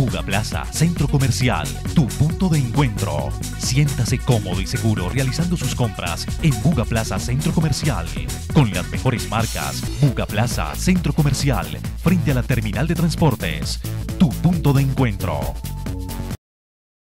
Buga Plaza Centro Comercial, tu punto de encuentro. Siéntase cómodo y seguro realizando sus compras en Buga Plaza Centro Comercial. Con las mejores marcas, Buga Plaza Centro Comercial, frente a la terminal de transportes. Tu punto de encuentro.